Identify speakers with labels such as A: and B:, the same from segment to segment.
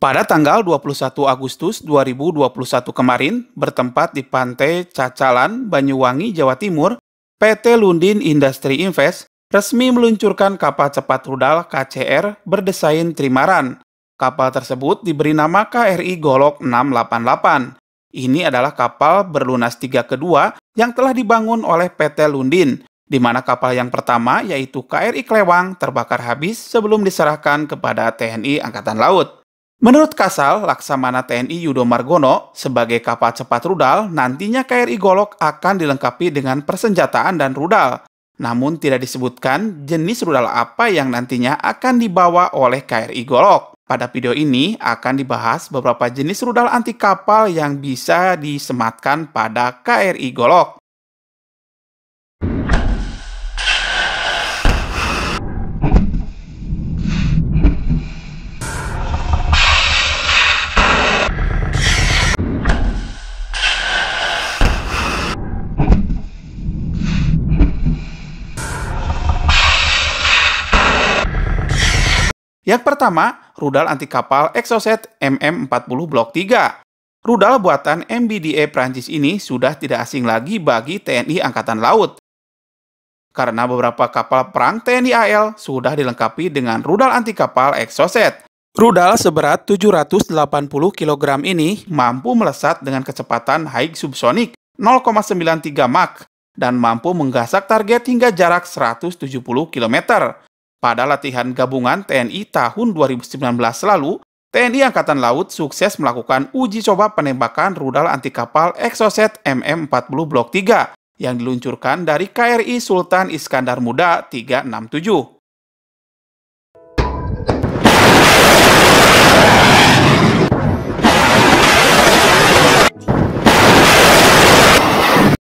A: Pada tanggal 21 Agustus 2021 kemarin, bertempat di Pantai Cacalan, Banyuwangi, Jawa Timur, PT Lundin Industri Invest resmi meluncurkan kapal cepat rudal KCR berdesain trimaran. Kapal tersebut diberi nama KRI Golok 688. Ini adalah kapal berlunas tiga kedua yang telah dibangun oleh PT Lundin, di mana kapal yang pertama yaitu KRI Klewang terbakar habis sebelum diserahkan kepada TNI Angkatan Laut. Menurut Kasal, Laksamana TNI Yudo Margono, sebagai kapal cepat rudal, nantinya KRI Golok akan dilengkapi dengan persenjataan dan rudal. Namun tidak disebutkan jenis rudal apa yang nantinya akan dibawa oleh KRI Golok. Pada video ini akan dibahas beberapa jenis rudal anti kapal yang bisa disematkan pada KRI Golok. Yang pertama, rudal anti kapal Exocet MM40 Blok 3. Rudal buatan MBDA Prancis ini sudah tidak asing lagi bagi TNI Angkatan Laut. Karena beberapa kapal perang TNI AL sudah dilengkapi dengan rudal anti kapal Exocet. Rudal seberat 780 kg ini mampu melesat dengan kecepatan high subsonik 0,93 Mach dan mampu menggasak target hingga jarak 170 km pada latihan gabungan TNI tahun 2019 lalu, TNI Angkatan Laut sukses melakukan uji coba penembakan rudal anti kapal Exocet MM40 Blok 3 yang diluncurkan dari KRI Sultan Iskandar Muda 367.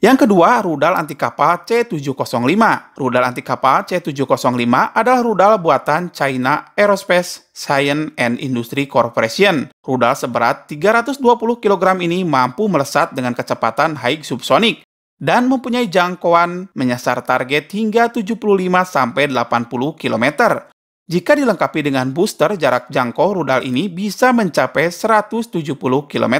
A: Yang kedua, rudal anti kapal C705. Rudal anti kapal C705 adalah rudal buatan China Aerospace Science and Industry Corporation. Rudal seberat 320 kg ini mampu melesat dengan kecepatan high subsonic dan mempunyai jangkauan menyasar target hingga 75 sampai 80 km. Jika dilengkapi dengan booster, jarak jangkau rudal ini bisa mencapai 170 km.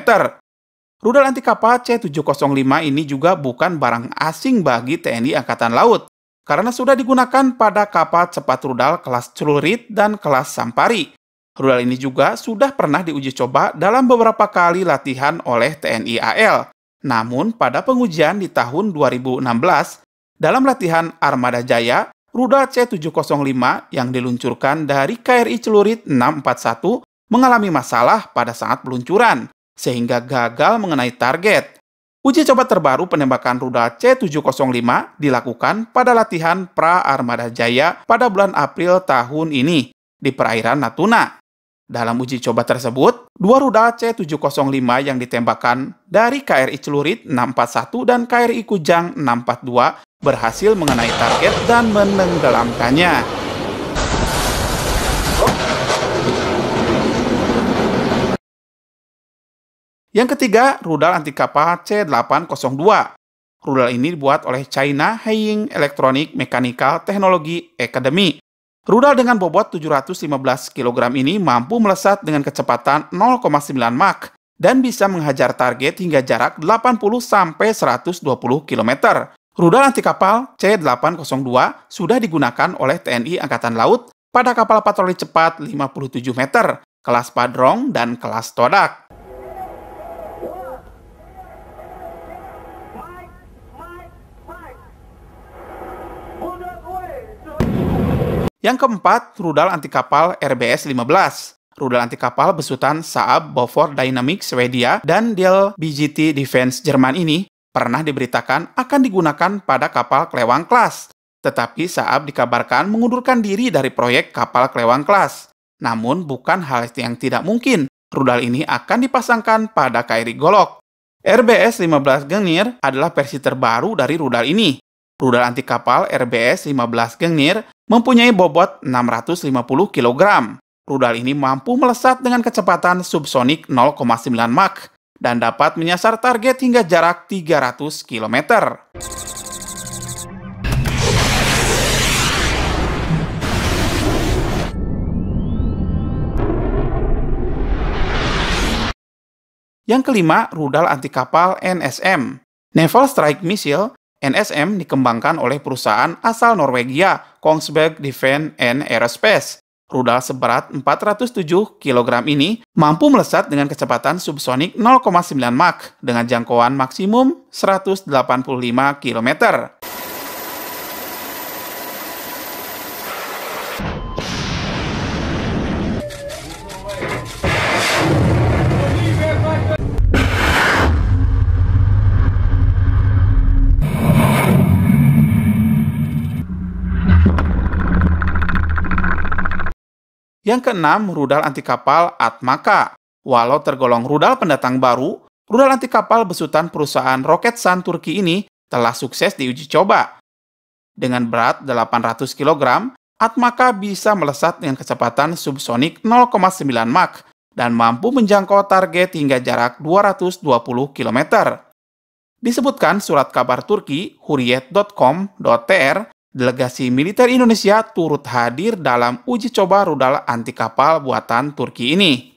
A: Rudal anti kapal C705 ini juga bukan barang asing bagi TNI Angkatan Laut, karena sudah digunakan pada kapal cepat rudal kelas celurit dan kelas sampari. Rudal ini juga sudah pernah diuji coba dalam beberapa kali latihan oleh TNI AL. Namun pada pengujian di tahun 2016, dalam latihan Armada Jaya, rudal C705 yang diluncurkan dari KRI Celurit 641 mengalami masalah pada saat peluncuran sehingga gagal mengenai target. Uji coba terbaru penembakan rudal C705 dilakukan pada latihan Pra Armada Jaya pada bulan April tahun ini di perairan Natuna. Dalam uji coba tersebut, dua rudal C705 yang ditembakkan dari KRI Celurit 641 dan KRI Kujang 642 berhasil mengenai target dan menenggelamkannya. Yang ketiga, rudal anti kapal C802. Rudal ini dibuat oleh China Haiying Electronic Mechanical Technology Academy. Rudal dengan bobot 715 kg ini mampu melesat dengan kecepatan 0,9 Mach dan bisa menghajar target hingga jarak 80 sampai 120 km. Rudal anti kapal C802 sudah digunakan oleh TNI Angkatan Laut pada kapal patroli cepat 57 meter, kelas Padrong dan kelas Todak. Yang keempat, rudal anti kapal RBS-15. Rudal anti kapal besutan Saab Beaufort Dynamics Swedia dan Dell BGT Defense Jerman ini pernah diberitakan akan digunakan pada kapal Klewang Class. Tetapi Saab dikabarkan mengundurkan diri dari proyek kapal Klewang Class. Namun bukan hal yang tidak mungkin. Rudal ini akan dipasangkan pada KRI Golok. RBS 15 Genir adalah versi terbaru dari rudal ini. Rudal anti kapal RBS 15 Genir mempunyai bobot 650 kg. Rudal ini mampu melesat dengan kecepatan subsonik 0,9 Mach dan dapat menyasar target hingga jarak 300 km. Yang kelima, rudal anti kapal NSM. Naval Strike Missile NSM dikembangkan oleh perusahaan asal Norwegia, Kongsberg Defence and Aerospace. Rudal seberat 407 kg ini mampu melesat dengan kecepatan subsonik 0,9 Mach dengan jangkauan maksimum 185 km. Yang keenam, rudal anti kapal Atmaka. Walau tergolong rudal pendatang baru, rudal anti kapal besutan perusahaan Roketsan Turki ini telah sukses diuji coba. Dengan berat 800 kg, Atmaka bisa melesat dengan kecepatan subsonik 0,9 Mach dan mampu menjangkau target hingga jarak 220 km. Disebutkan surat kabar Turki hurriyet.com.tr Delegasi militer Indonesia turut hadir dalam uji coba rudal anti kapal buatan Turki ini.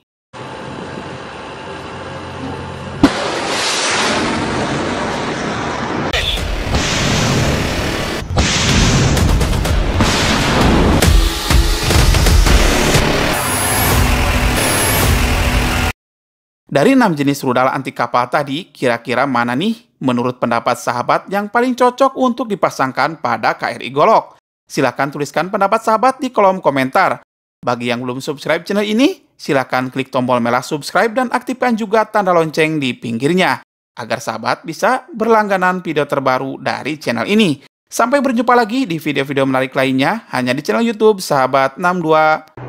A: Dari enam jenis rudal anti kapal tadi, kira-kira mana nih menurut pendapat sahabat yang paling cocok untuk dipasangkan pada KRI Golok? Silahkan tuliskan pendapat sahabat di kolom komentar. Bagi yang belum subscribe channel ini, silahkan klik tombol merah subscribe dan aktifkan juga tanda lonceng di pinggirnya, agar sahabat bisa berlangganan video terbaru dari channel ini. Sampai berjumpa lagi di video-video menarik lainnya, hanya di channel Youtube Sahabat 62.